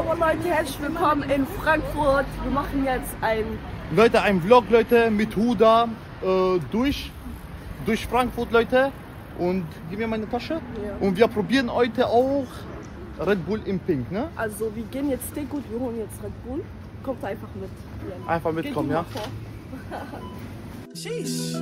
Hallo Leute, herzlich willkommen in Frankfurt. Wir machen jetzt ein Leute, ein Vlog, Leute, mit Huda äh, durch, durch Frankfurt, Leute. Und gib mir meine Tasche. Ja. Und wir probieren heute auch Red Bull im Pink, ne? Also wir gehen jetzt Steak gut, wir holen jetzt Red Bull. Kommt einfach mit. Einfach mitkommen, ja? Sheesh.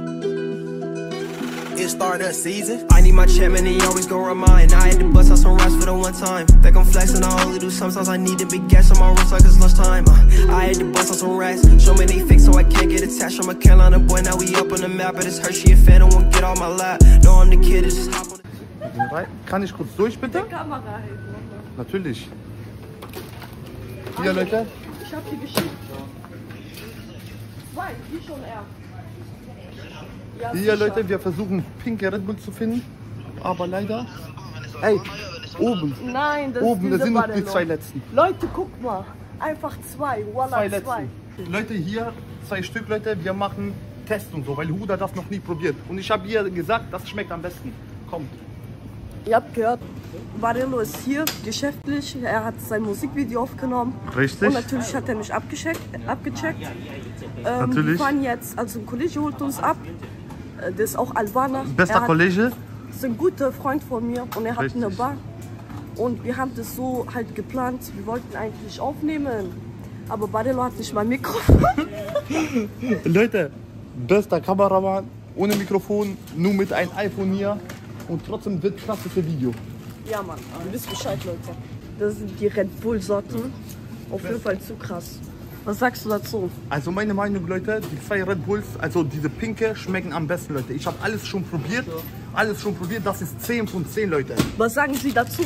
It's Stardust season. I need my check, man, they always gon' remind. I had to bust out some racks for the one time. Think I'm flexing, I only do sometimes. I need the big gas on my wrist like it's lunchtime. Uh, I had to bust out some racks. Show me they fake so I can't get attached. I'm a Carolina boy, now we up on the map. But it's Hershey and Fan, won't get on my lap. No, I'm the kid, it's just hop on the Kann ich kurz durch, bitte? Kamera halten. Natürlich. Hier, Leute. Ich hab die geschickt. Zwei, die schon er. Ja, Hier. Leute, wir versuchen pinke Red Bull zu finden. Aber leider. Ey, oben. Nein, das Oben, das diese sind noch die zwei letzten. Leute, guck mal. Einfach zwei. Voila, Zwei zwei. letzten. Leute, hier zwei Stück, Leute. Wir machen Test und so, weil Huda das noch nie probiert. Und ich habe ihr gesagt, das schmeckt am besten. Kommt. Ihr habt gehört, Barello ist hier geschäftlich. Er hat sein Musikvideo aufgenommen. Richtig. Und natürlich hat er mich abgecheckt. abgecheckt. Ähm, Natürlich. Wir fahren jetzt, also ein Kollege holt uns ab. Der ist auch Albaner. Bester er hat, Kollege. ist ein guter Freund von mir und er hat Richtig. eine Bar. Und wir haben das so halt geplant. Wir wollten eigentlich aufnehmen. Aber Barello hat nicht mal ein Mikrofon. Leute, bester Kameramann, ohne Mikrofon, nur mit einem iPhone hier. Und trotzdem wird klasse für Video. ja, Mann. Ihr wisst Bescheid, Leute. Das sind die Red Bull-Sorten. Auf jeden Fall zu krass. Was sagst du dazu? Also meine Meinung, Leute, die zwei Red Bulls, also diese pinke, schmecken am besten, Leute. Ich habe alles schon probiert, alles schon probiert. Das ist 10 von 10, Leute. Was sagen Sie dazu?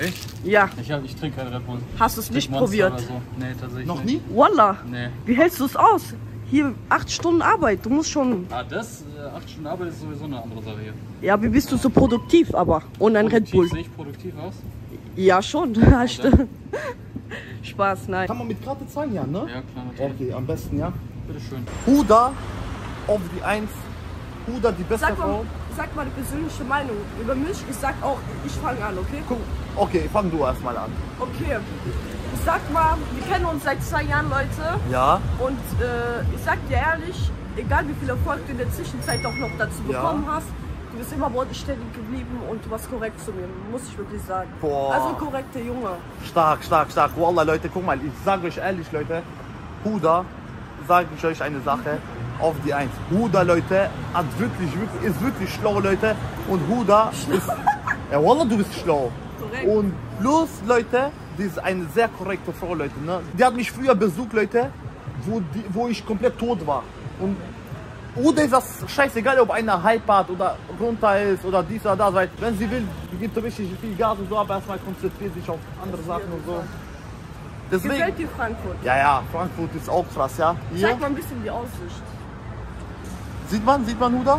Echt? Ja. Ich, hab, ich trinke keinen Red Bull. Hast du es nicht Monster probiert? So. Nee, tatsächlich Noch nicht. nie? Wallah. Nee. Wie hältst du es aus? Hier acht Stunden Arbeit. Du musst schon. Ah, das, äh, 8 Stunden Arbeit ist sowieso eine andere Sache hier. Ja, wie bist du so produktiv aber? Und ein Red Bull. Sehe ich produktiv aus? Ja, schon. Ja, stimmt. Spaß, nein. Kann man mit Karte zahlen, ja, ne? Ja, klar, natürlich. Okay, am besten, ja. Bitteschön. Huda auf die 1. Huda die beste Sag mal, Frau. sag mal die persönliche Meinung über mich. Ich sag auch, ich fange an, okay? Guck, okay, fang du erstmal an. Okay. Ich sag mal, wir kennen uns seit zwei Jahren, Leute. Ja. Und äh, ich sag dir ehrlich, egal wie viel Erfolg du in der Zwischenzeit auch noch dazu Ja. bekommen hast, du bist immer bodenständig geblieben und du warst korrekt zu mir, muss ich wirklich sagen. Boah. Also korrekter Junge. Stark, stark, stark. Wallah, Leute, guck mal, ich sage euch ehrlich, Leute, Huda, sage ich euch eine Sache, auf die Eins. Huda, Leute, hat wirklich, wirklich, ist wirklich schlau, Leute. Und Huda ist, ja, Wallah, du bist schlau. Korrekt. Und plus, Leute, die ist eine sehr korrekte Frau, Leute. Ne? Die hat mich früher besucht, Leute, wo, die, wo ich komplett tot war. Und oder ist das scheißegal, ob einer Hype hat oder runter ist oder dies oder das, weil wenn sie will, gibt richtig viel Gas und so, aber erstmal konzentriert sich auf andere Sachen und so. Gefällt Deswegen, dir Frankfurt? ja, ja, Frankfurt ist auch krass, ja. Hier, Zeig mal ein bisschen die Aussicht. sieht man, sieht man Huda?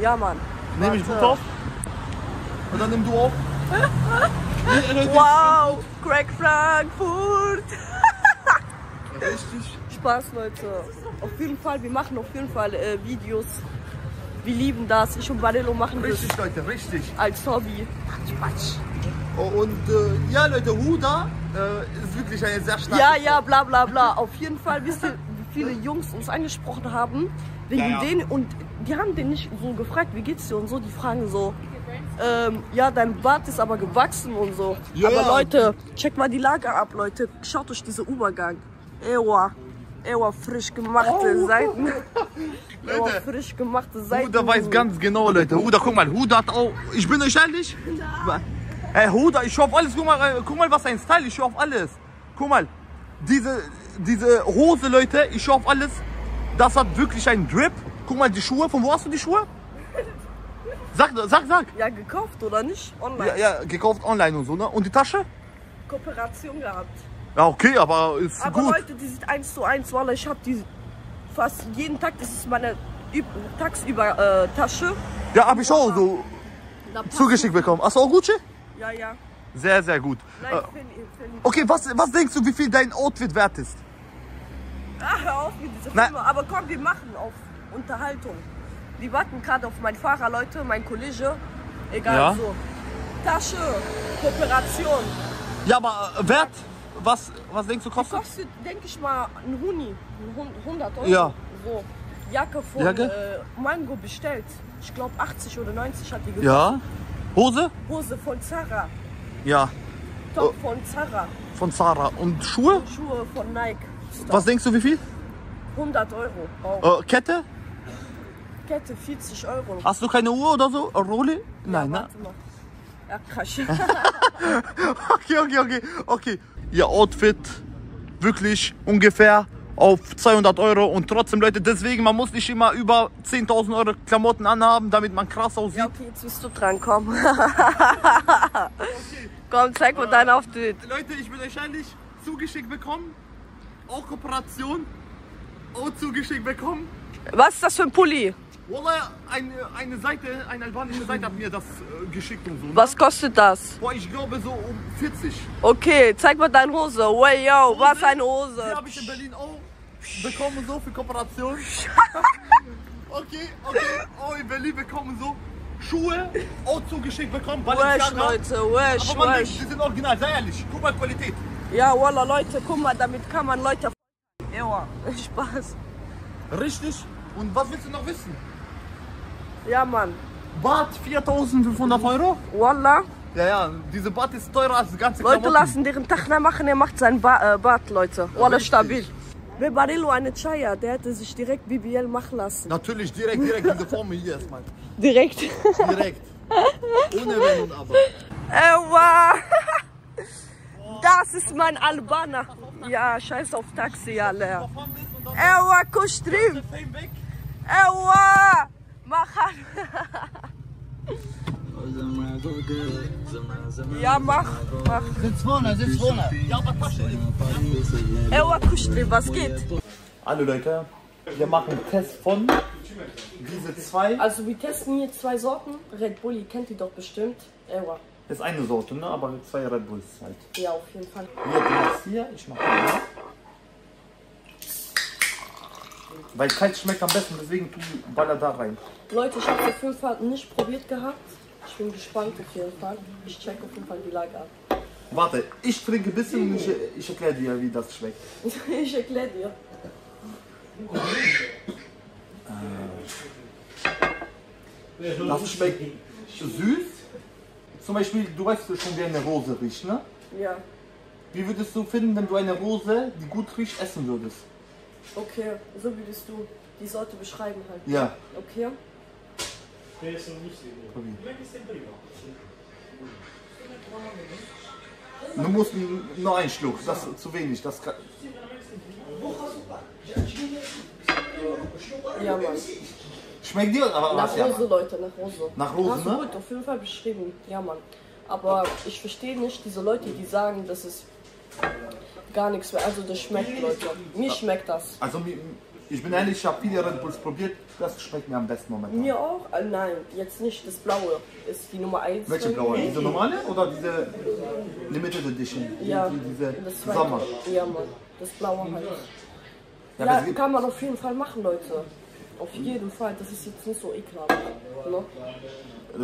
Ja, Mann. Nehme ich gut auf? Und dann nimm du auf. Wow, Crack Frankfurt. Richtig. Spaß, Leute. Auf jeden Fall, wir machen auf jeden Fall äh, Videos. Wir lieben das. Ich und Vanello machen das Richtig, Leute, richtig. als Hobby. Und äh, ja, Leute, Huda äh, ist wirklich eine sehr starke Ja, ja, bla bla bla. Auf jeden Fall, wisst ihr, wie viele Jungs uns angesprochen haben, wegen Ja, ja. denen und die haben den nicht so gefragt, wie geht's dir und so, die fragen so, ähm, ja, dein Bart ist aber gewachsen und so. Ja, aber. Leute, checkt mal die Lage ab, Leute. Schaut euch diesen Übergang. Ewa, ewa, frisch gemachte Seiten. Ewa, Leute, frisch gemachte Seiten. Huda weiß ganz genau, Leute. Huda, guck mal, Huda hat auch. Ich bin euch ehrlich. Ey, Huda, ich schau auf alles. Guck mal, äh, guck mal, was ein Style. Ich schau auf alles. Guck mal, diese, diese Hose, Leute, ich schau auf alles. Das hat wirklich einen Drip. Guck mal, die Schuhe. Von wo hast du die Schuhe? Sag, sag, sag. Ja, gekauft oder nicht? Online. Ja, ja, gekauft online und so, ne? Und die Tasche? Kooperation gehabt. Ja, okay, aber ist Aber gut. Leute, die sieht eins zu eins, weil ich habe die fast jeden Tag, das ist meine Üb tagsüber äh, Tasche. Ja, hab ich auch so zugeschickt bekommen. Hast du auch Gucci? Ja, ja. Sehr, sehr gut. Nein, Äh, Feli, Feli. okay, was, was denkst du, wie viel dein Outfit wert ist? Ah, hör auf mit dieser. Filme. Aber komm, wir machen auf Unterhaltung. Wir warten gerade auf meinen Fahrer, Leute, mein Kollege. Egal Ja. so. Tasche, Kooperation. Ja, aber äh, Wert? Was, was denkst du kostet? Kostet, denke ich mal, ein Huni. Ein Hun- 100 Euro. Ja. So. Jacke von Jacke? Äh, Mango bestellt. Ich glaube 80 oder 90 hat die gekostet. Ja. Hose? Hose von Zara. Ja. Top Oh. von Zara. Von Zara. Und Schuhe? Schuhe von Nike. Was denkst du, wie viel? 100 Euro. Äh, Kette? Kette 40 Euro. Hast du keine Uhr oder so? Rolle? Nein, ne? Warte mal. Ja. Okay, okay, okay, okay. Ihr Outfit wirklich ungefähr auf 200 Euro und trotzdem, Leute, deswegen, man muss nicht immer über 10.000 Euro Klamotten anhaben, damit man krass aussieht. ja, okay, jetzt bist du dran, komm. komm, zeig mal dein Auftritt. Leute, ich bin euch ehrlich zugeschickt bekommen. Auch Kooperation. Auch zugeschickt bekommen. Was ist das für ein Pulli? Wallah, eine, eine Seite, eine albanische Seite hat mir das äh, geschickt und so. ne? Was kostet das? Boah, ich glaube so um 40. Okay, zeig mal deine Hose. Way, yo, was eine Die Hose. habe ich in Berlin auch bekommen, so für Kooperation. okay, okay. Auch in Berlin bekommen so Schuhe auch zugeschickt bekommen. Wesh. Leute, wesh, Aber man wesh. die sind original, sei ehrlich. Guck mal Qualität. Ja, Walla, Leute, guck mal, damit kann man Leute. Ja, Spaß. Richtig. Und was willst du noch wissen? Ja, Mann. Bad 4500 Euro? Walla. Ja, ja, diese Bad ist teurer als die ganze Leute Klamotten. lassen deren Tachna machen, er macht sein ba äh, Bad, Leute. Walla, Richtig. stabil. Wer Barillo eine Chaya, der hätte sich direkt BBL machen lassen. Natürlich, direkt, direkt diese Formel hier erstmal. Direkt. Direkt. Ohne Wenn und Aber. Ewa. Das ist mein Albaner. Ja, scheiß auf Taxi, ja, leer. Ewa, Kustrim. Ewa. Mach an. Ja, mach, mach. Sitz vorne, sitz vorne. Ja, aber Tasche ist. Ewa, Kustrim, was geht? Hallo Leute, wir machen einen Test von diese zwei. Also, wir testen hier zwei Sorten. Red Bull, ihr kennt die doch bestimmt. Ewa. Das ist eine Sorte, ne? aber zwei Red Bulls halt. Ja, auf jeden Fall. Hier, du machst hier, ich mach hier. Weil kalt schmeckt am besten, deswegen tu baller da rein. Leute, ich habe auf jeden Fall nicht probiert gehabt. Ich bin gespannt auf jeden Fall. Ich check auf jeden Fall die Lage ab. Warte, ich trinke ein bisschen und ich, ich erkläre dir, wie das schmeckt. Ich erkläre dir. Das schmeckt süß. Zum Beispiel, du weißt schon, wie eine Rose riecht, ne? Ja, Wie würdest du finden, wenn du eine Rose, die gut riecht, essen würdest? Okay. So würdest du die Sorte beschreiben halt. Ja. Okay. Du musst nur einen Schluck, das ist zu wenig. Das kann, Ja, Mann. schmeckt dir aber Nach was? Ja. Rose, Leute, nach Rose. Nach Rose, Hast ne? gut auf jeden Fall beschrieben. Ja, Mann. Aber ich verstehe nicht diese Leute, die sagen, das ist gar nichts mehr. Also das schmeckt, Leute. Mir schmeckt das. Also ich bin ehrlich, ich habe viele Red Bulls probiert. Das schmeckt mir am besten momentan. Mir auch? Äh, nein, jetzt nicht. Das Blaue ist die Nummer 1. Welche blaue? Diese normale oder diese Limited Edition? Die- Ja, Die, diese das zweite. Sommer. Ja, Mann. Das Blaue halt. Ja, Ja, kann man auf jeden Fall machen, Leute. Auf jeden Fall. Das ist jetzt nicht so ekelhaft. Ne?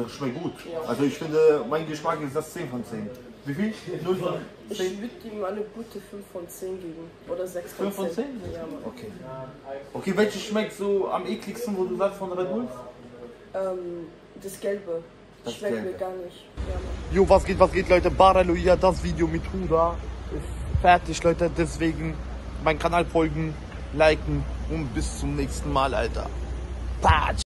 Das schmeckt gut. Also ich finde, mein Geschmack ist das 10 von 10. Wie viel? 0 von Ich 10? würde ihm eine gute 5 von 10 geben. Oder 6 von 5 von 10. 10? Ja, Mann. Okay. Okay, welche schmeckt so am ekligsten, wo du sagst von Red Bulls? Ähm, das Gelbe. Das Schmeckt mir Gelbe. gar nicht. Ja, Mann. Jo, was geht, was geht, Leute? Baraluia, das Video mit Huda ist fertig, Leute. Deswegen meinen Kanal folgen, liken und bis zum nächsten Mal, Alter. Patsch!